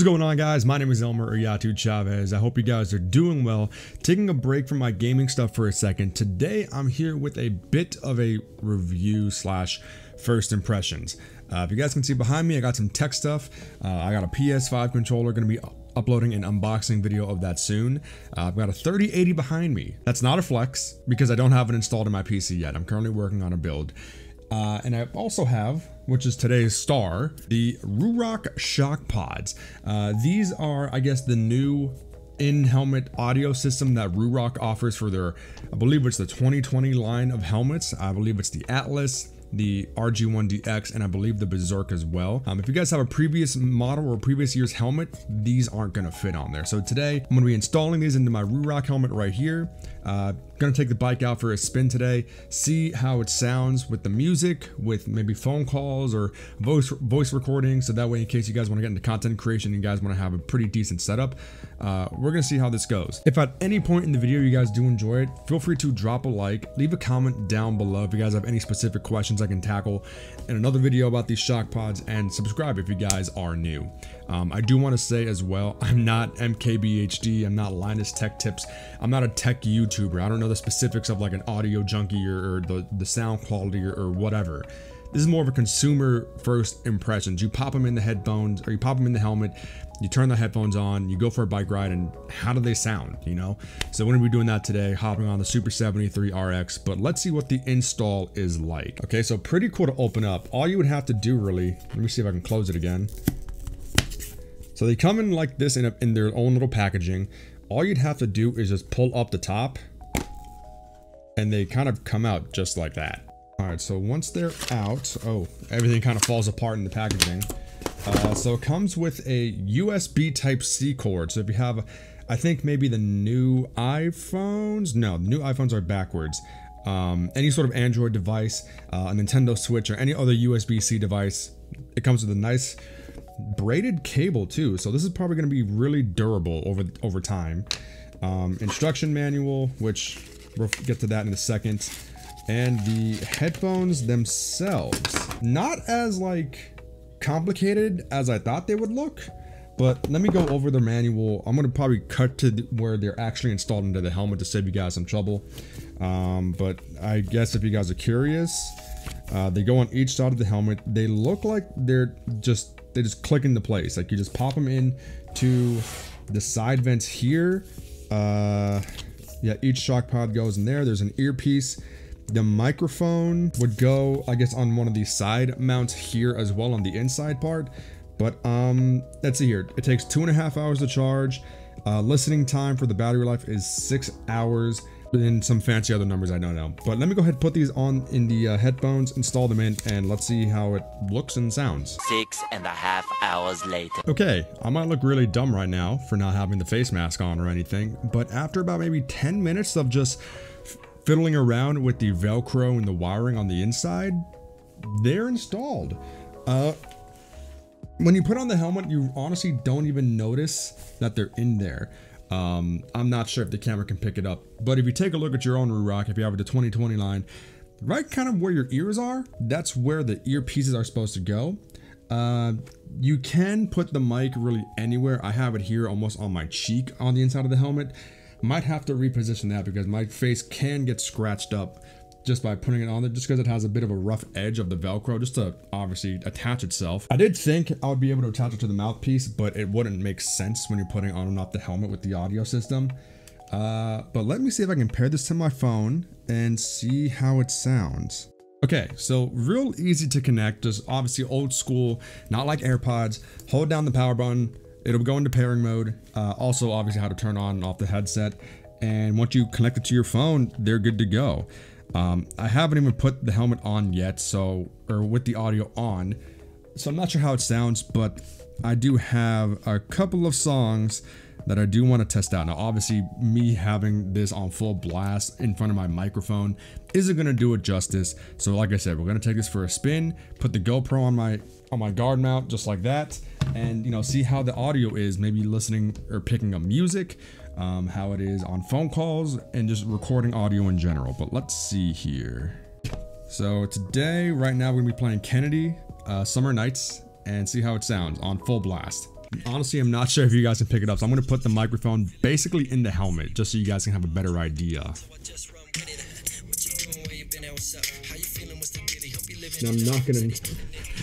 Is going on guys? My name is Elmer Uyatu Chavez. I hope you guys are doing well. Taking a break from my gaming stuff for a second. Today I'm here with a bit of a review slash first impressions. Uh, if you guys can see behind me, I got some tech stuff. Uh, I got a PS5 controller going to be uploading an unboxing video of that soon. Uh, I've got a 3080 behind me. That's not a flex because I don't have it installed in my PC yet. I'm currently working on a build. Uh, and I also have, which is today's star, the Ruroc Shock Pods. Uh, these are, I guess, the new in-helmet audio system that Ruroc offers for their, I believe it's the 2020 line of helmets. I believe it's the Atlas, the RG1DX, and I believe the Berserk as well. Um, if you guys have a previous model or previous year's helmet, these aren't gonna fit on there. So today, I'm gonna be installing these into my Ruroc helmet right here. Uh, gonna take the bike out for a spin today, see how it sounds with the music, with maybe phone calls or voice voice recording. So that way, in case you guys want to get into content creation, you guys want to have a pretty decent setup. Uh, we're gonna see how this goes. If at any point in the video you guys do enjoy it, feel free to drop a like, leave a comment down below if you guys have any specific questions I can tackle in another video about these shock pods, and subscribe if you guys are new. Um, I do want to say as well, I'm not MKBHD, I'm not Linus Tech Tips, I'm not a tech YouTuber. I don't know the specifics of like an audio junkie or, or the, the sound quality or, or whatever. This is more of a consumer first impressions. You pop them in the headphones or you pop them in the helmet, you turn the headphones on, you go for a bike ride, and how do they sound, you know? So we're gonna be doing that today, hopping on the Super 73 RX, but let's see what the install is like. Okay, so pretty cool to open up. All you would have to do really, let me see if I can close it again. So they come in like this in, a, in their own little packaging. All you'd have to do is just pull up the top and they kind of come out just like that. All right, so once they're out, oh, everything kind of falls apart in the packaging. Uh, so it comes with a USB type C cord. So if you have, I think maybe the new iPhones, no, the new iPhones are backwards. Um, any sort of Android device, uh, a Nintendo Switch or any other USB-C device, it comes with a nice braided cable too. So this is probably going to be really durable over, over time. Um, instruction manual, which we'll get to that in a second. And the headphones themselves, not as like complicated as I thought they would look. But let me go over the manual. I'm to probably cut to where they're actually installed into the helmet to save you guys some trouble. Um, but I guess if you guys are curious, uh, they go on each side of the helmet. They look like they're just they just click into place. Like you just pop them in to the side vents here. Uh, yeah, each shock pod goes in there. There's an earpiece. The microphone would go, I guess, on one of these side mounts here as well on the inside part. But um, let's see here. It takes two and a half hours to charge. Uh, listening time for the battery life is six hours and some fancy other numbers I don't know. But let me go ahead and put these on in the uh, headphones, install them in, and let's see how it looks and sounds. Six and a half hours later. Okay, I might look really dumb right now for not having the face mask on or anything, but after about maybe 10 minutes of just fiddling around with the Velcro and the wiring on the inside, they're installed. Uh, when you put on the helmet, you honestly don't even notice that they're in there. Um, I'm not sure if the camera can pick it up, but if you take a look at your own Ruroc, if you have the 2020 line, right kind of where your ears are, that's where the earpieces are supposed to go. Uh, you can put the mic really anywhere. I have it here almost on my cheek on the inside of the helmet. Might have to reposition that because my face can get scratched up just by putting it on there just because it has a bit of a rough edge of the velcro just to obviously attach itself. I did think i would be able to attach it to the mouthpiece but it wouldn't make sense when you're putting on and off the helmet with the audio system. Uh, but let me see if i can pair this to my phone and see how it sounds. Okay, so real easy to connect, just obviously old school, not like AirPods. Hold down the power button, it'll go into pairing mode. Uh, also, obviously how to turn on and off the headset. And once you connect it to your phone, they're good to go. Um, I haven't even put the helmet on yet, so, or with the audio on, so I'm not sure how it sounds, but I do have a couple of songs that I do want to test out. Now, obviously, me having this on full blast in front of my microphone isn't going to do it justice. So like I said, we're going to take this for a spin, put the GoPro on my on my guard mount just like that, and, you know, see how the audio is, maybe listening or picking up music, um, how it is on phone calls, and just recording audio in general. But let's see here. So today, right now, we're going to be playing Kennedy, uh, Summer Nights, and see how it sounds on full blast. Honestly, I'm not sure if you guys can pick it up. So I'm going to put the microphone basically in the helmet just so you guys can have a better idea. And I'm not gonna,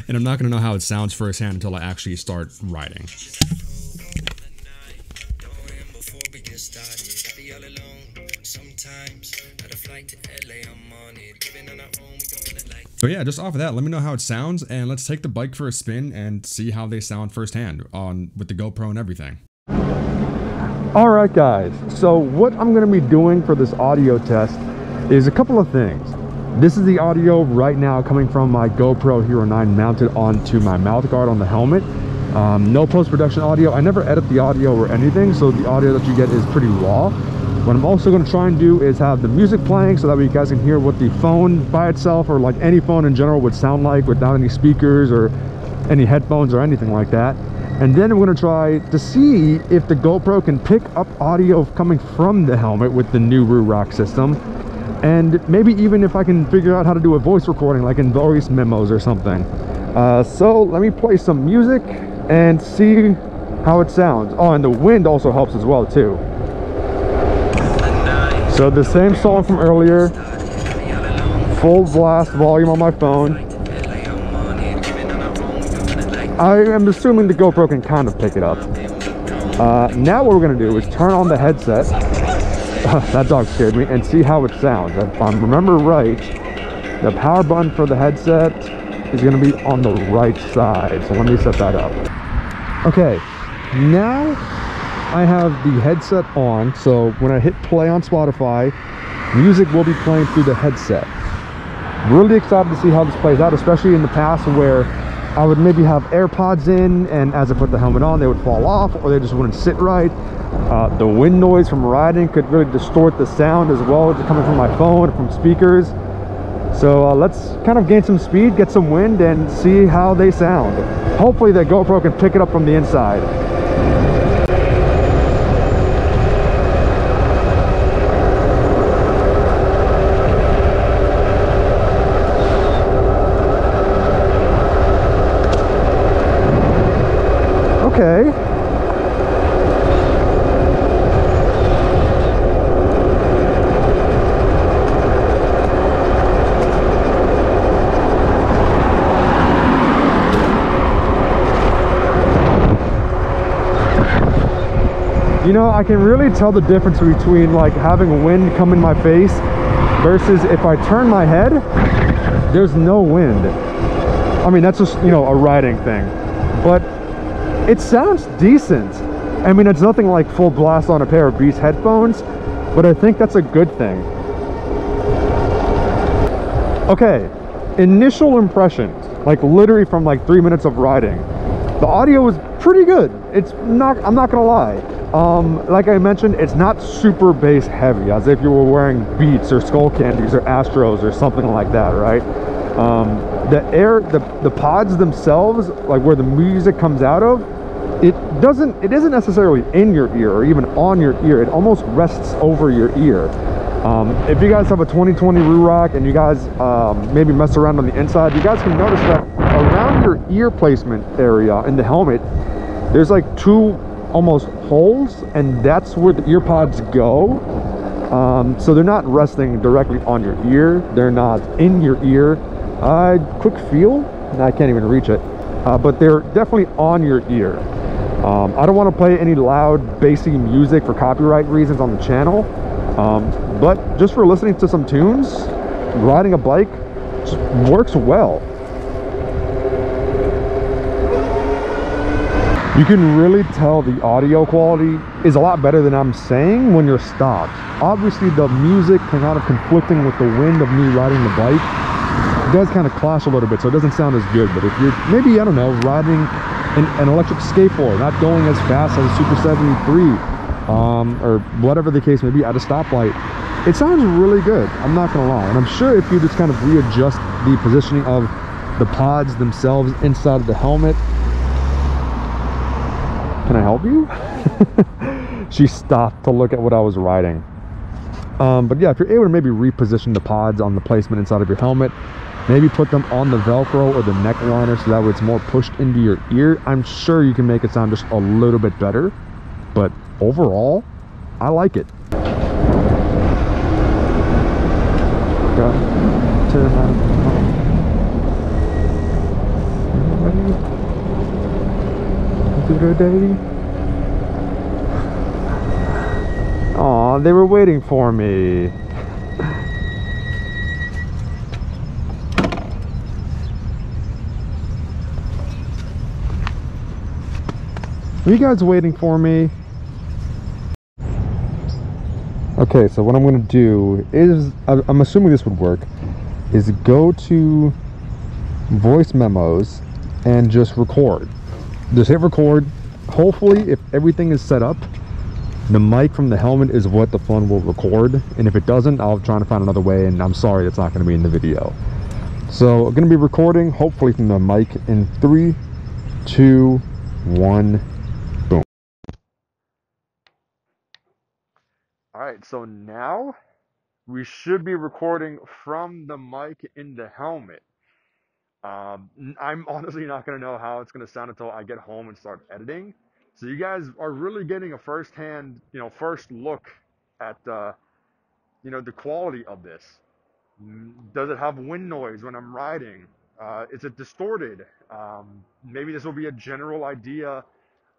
and I'm not gonna know how it sounds firsthand until I actually start riding. So yeah, just off of that, let me know how it sounds, and let's take the bike for a spin and see how they sound firsthand on with the GoPro and everything. All right, guys. So what I'm going to be doing for this audio test is a couple of things. This is the audio right now coming from my GoPro Hero 9 mounted onto my mouth guard on the helmet. Um, no post-production audio. I never edit the audio or anything, so the audio that you get is pretty raw. What I'm also going to try and do is have the music playing so that way you guys can hear what the phone by itself or like any phone in general would sound like without any speakers or any headphones or anything like that. And then I'm going to try to see if the GoPro can pick up audio coming from the helmet with the new Ruroc system. And maybe even if I can figure out how to do a voice recording like in voice memos or something. Uh, so let me play some music and see how it sounds. Oh, and the wind also helps as well too. So the same song from earlier, full blast volume on my phone. I am assuming the GoPro can kind of pick it up. Uh, now what we're gonna do is turn on the headset. that dog scared me and see how it sounds. If I remember right, the power button for the headset is gonna be on the right side. So let me set that up. Okay, now I have the headset on. So when I hit play on Spotify, music will be playing through the headset. Really excited to see how this plays out, especially in the past where I would maybe have AirPods in and as I put the helmet on, they would fall off or they just wouldn't sit right. Uh, the wind noise from riding could really distort the sound as well as coming from my phone, from speakers. So uh, let's kind of gain some speed, get some wind and see how they sound. Hopefully the GoPro can pick it up from the inside. Okay. You know, I can really tell the difference between like having wind come in my face versus if I turn my head, there's no wind. I mean, that's just, you know, a riding thing. But it sounds decent. I mean, it's nothing like full blast on a pair of Beats headphones, but I think that's a good thing. Okay, initial impressions, like literally from like three minutes of riding. The audio was pretty good. It's not, I'm not gonna lie. Um, like I mentioned, it's not super bass heavy, as if you were wearing Beats or Skull Candies or Astros or something like that, right? Um, the air, the, the pods themselves, like where the music comes out of, it doesn't, it isn't necessarily in your ear or even on your ear. It almost rests over your ear. Um, if you guys have a 2020 Ruroc and you guys um, maybe mess around on the inside, you guys can notice that around your ear placement area in the helmet, there's like two almost holes and that's where the ear pods go. Um, so they're not resting directly on your ear. They're not in your ear. Uh, quick feel, I can't even reach it, uh, but they're definitely on your ear. Um, I don't want to play any loud, bassy music for copyright reasons on the channel, um, but just for listening to some tunes, riding a bike works well. You can really tell the audio quality is a lot better than I'm saying when you're stopped. Obviously, the music kind of conflicting with the wind of me riding the bike it does kind of clash a little bit, so it doesn't sound as good. But if you're maybe, I don't know, riding an, an electric skateboard, not going as fast as a Super 73, um, or whatever the case may be, at a stoplight, it sounds really good. I'm not to lie. And I'm sure if you just kind of readjust the positioning of the pods themselves inside of the helmet, can I help you? she stopped to look at what I was riding. Um, but yeah, if you're able to maybe reposition the pods on the placement inside of your helmet, Maybe put them on the Velcro or the neck liner so that way it's more pushed into your ear. I'm sure you can make it sound just a little bit better, but overall, I like it. Aw, they were waiting for me. Are you guys waiting for me? Okay, so what I'm going to do is, I'm assuming this would work, is go to voice memos and just record. Just hit record. Hopefully, if everything is set up, the mic from the helmet is what the phone will record. And if it doesn't, I'll try to find another way, and I'm sorry it's not going to be in the video. So, I'm going to be recording, hopefully, from the mic in three two one boom all right so now we should be recording from the mic in the helmet. Um, I'm honestly not going to know how it's going to sound until I get home and start editing. So you guys are really getting a first-hand, you know, first look at, uh, you know, the quality of this. Mm, Does it have wind noise when I'm riding? Uh, is it distorted? Um, maybe this will be a general idea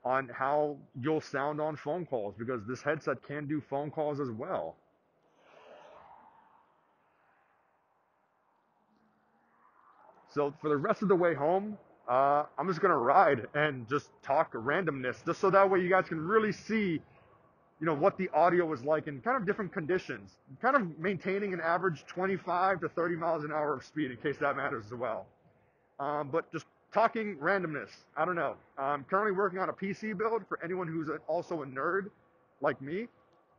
on how you'll sound on phone calls because this headset can do phone calls as well. So for the rest of the way home, uh, I'm just gonna ride and just talk randomness, just so that way you guys can really see, you know, what the audio was like in kind of different conditions, kind of maintaining an average 25 to 30 miles an hour of speed in case that matters as well. Um, but just talking randomness. I don't know. I'm currently working on a PC build for anyone who's also a nerd like me.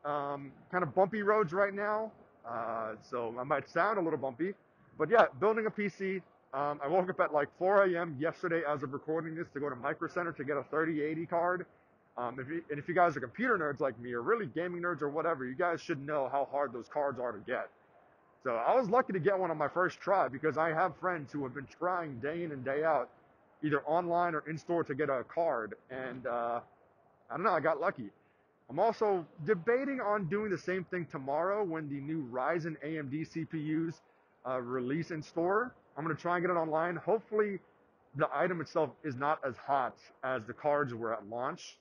Um, kind of bumpy roads right now, uh, so I might sound a little bumpy. But yeah, building a PC. Um, I woke up at like 4 a.m. yesterday as of recording this to go to Micro Center to get a 3080 card. Um, if you, and if you guys are computer nerds like me or really gaming nerds or whatever, you guys should know how hard those cards are to get. So I was lucky to get one on my first try because I have friends who have been trying day in and day out, either online or in store to get a card. And uh, I don't know, I got lucky. I'm also debating on doing the same thing tomorrow when the new Ryzen AMD CPUs uh, release in store. I'm going to try and get it online. Hopefully, the item itself is not as hot as the cards were at launch.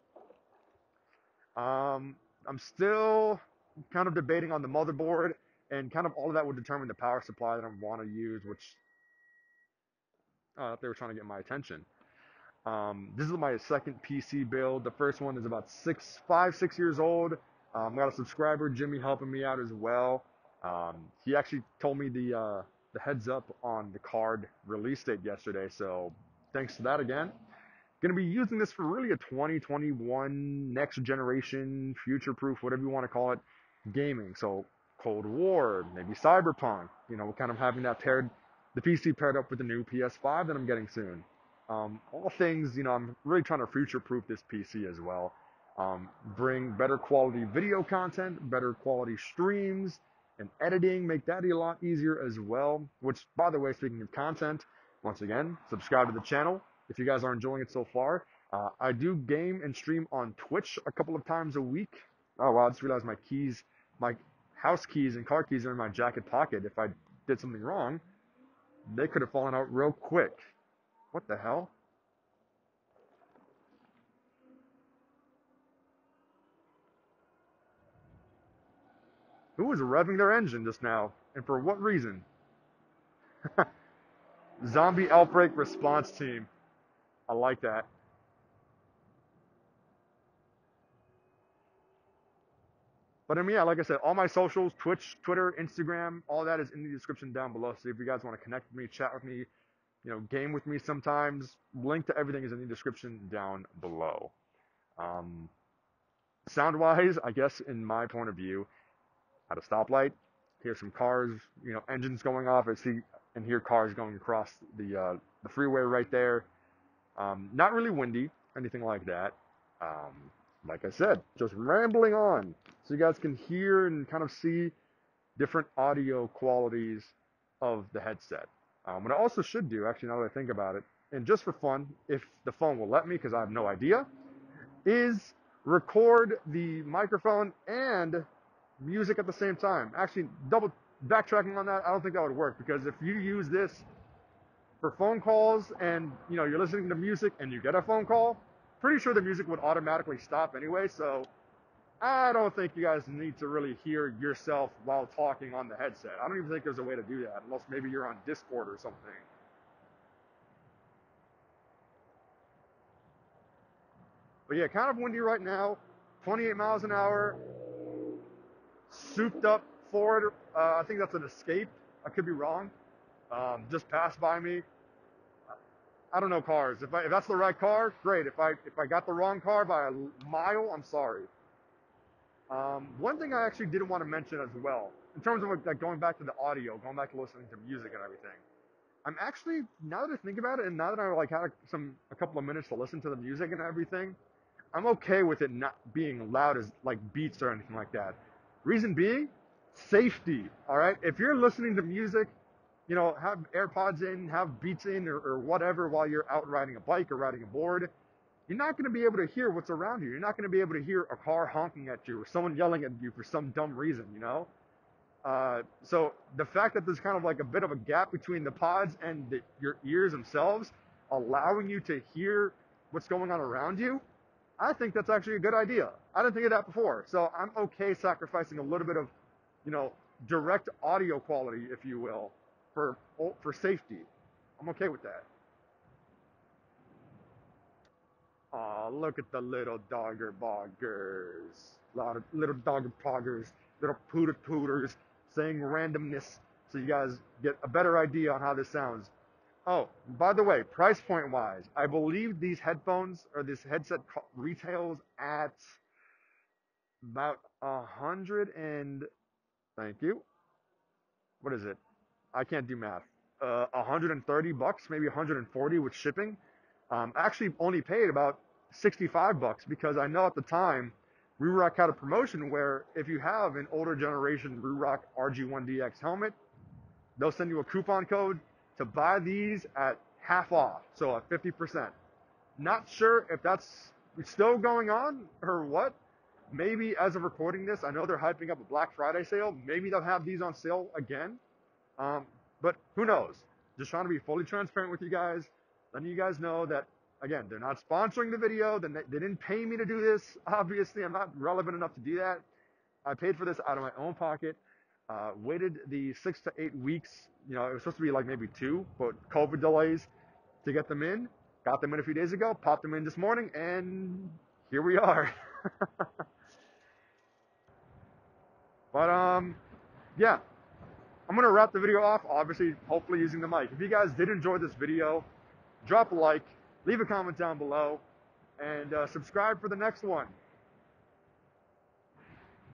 Um, I'm still kind of debating on the motherboard, and kind of all of that would determine the power supply that I want to use, which uh, they were trying to get my attention. Um, this is my second PC build. The first one is about six, five, six years old. Um, got a subscriber, Jimmy, helping me out as well. Um, he actually told me the uh, the heads up on the card release date yesterday, so thanks to that again. Going to be using this for really a 2021 next generation, future proof, whatever you want to call it, gaming. So Cold War, maybe Cyberpunk. You know, kind of having that paired, the PC paired up with the new PS5 that I'm getting soon. Um, all things, you know, I'm really trying to future proof this PC as well. Um, bring better quality video content, better quality streams, and editing, make that a lot easier as well. Which, by the way, speaking of content, once again, subscribe to the channel if you guys are enjoying it so far. Uh, I do game and stream on Twitch a couple of times a week. Oh wow, I just realized my keys, my house keys and car keys are in my jacket pocket. If I did something wrong, they could have fallen out real quick. What the hell? Who was revving their engine just now? And for what reason? Zombie outbreak response team. I like that. But I mean, yeah, like I said, all my socials, Twitch, Twitter, Instagram, all that is in the description down below. So if you guys want to connect with me, chat with me, you know, game with me sometimes, link to everything is in the description down below. Um, sound wise, I guess, in my point of view, at a stoplight, hear some cars, you know, engines going off. I see and hear cars going across the uh, the freeway right there. Um, not really windy, anything like that. Um, like I said, just rambling on so you guys can hear and kind of see different audio qualities of the headset. Um, what I also should do, actually, now that I think about it, and just for fun, if the phone will let me, because I have no idea, is record the microphone and music at the same time. Actually, double backtracking on that, I don't think that would work because if you use this for phone calls and you know you're listening to music and you get a phone call, pretty sure the music would automatically stop anyway. So I don't think you guys need to really hear yourself while talking on the headset. I don't even think there's a way to do that unless maybe you're on Discord or something. But yeah, kind of windy right now. 28 miles an hour. Souped up Ford. Uh, I think that's an Escape. I could be wrong. Um, just passed by me. I don't know cars. If, I, if that's the right car, great. If I if I got the wrong car by a mile, I'm sorry. Um, one thing I actually didn't want to mention as well, in terms of like going back to the audio, going back to listening to music and everything. I'm actually now that I think about it, and now that I like had some a couple of minutes to listen to the music and everything, I'm okay with it not being loud as like beats or anything like that. Reason being, safety. All right. If you're listening to music, you know, have AirPods in, have beats in, or, or whatever while you're out riding a bike or riding a board. You're not going to be able to hear what's around you. You're not going to be able to hear a car honking at you or someone yelling at you for some dumb reason, you know? Uh, so the fact that there's kind of like a bit of a gap between the pods and the, your ears themselves, allowing you to hear what's going on around you, I think that's actually a good idea. I didn't think of that before. So I'm okay sacrificing a little bit of, you know, direct audio quality, if you will, for for safety. I'm okay with that. Aw, look at the little dogger boggers. A lot of little dogger poggers, little pooter pooters saying randomness so you guys get a better idea on how this sounds. Oh, by the way, price point wise, I believe these headphones or this headset retails at about a hundred and thank you. What is it? I can't do math. Uh, 130 bucks, maybe 140 with shipping. Um, actually only paid about 65 bucks because I know at the time Ruroc had a promotion where if you have an older generation Ruroc RG1DX helmet, they'll send you a coupon code to buy these at half off, so at 50%. Not sure if that's still going on or what. Maybe as of recording this, I know they're hyping up a Black Friday sale. Maybe they'll have these on sale again. Um, but who knows? Just trying to be fully transparent with you guys, letting you guys know that again, they're not sponsoring the video. They didn't pay me to do this. Obviously, I'm not relevant enough to do that. I paid for this out of my own pocket. Uh, waited the six to eight weeks. You know, it was supposed to be like maybe two, but COVID delays to get them in. Got them in a few days ago. Popped them in this morning, and here we are. but um, yeah, I'm gonna wrap the video off. Obviously, hopefully using the mic. If you guys did enjoy this video, drop a like, leave a comment down below, and uh, subscribe for the next one.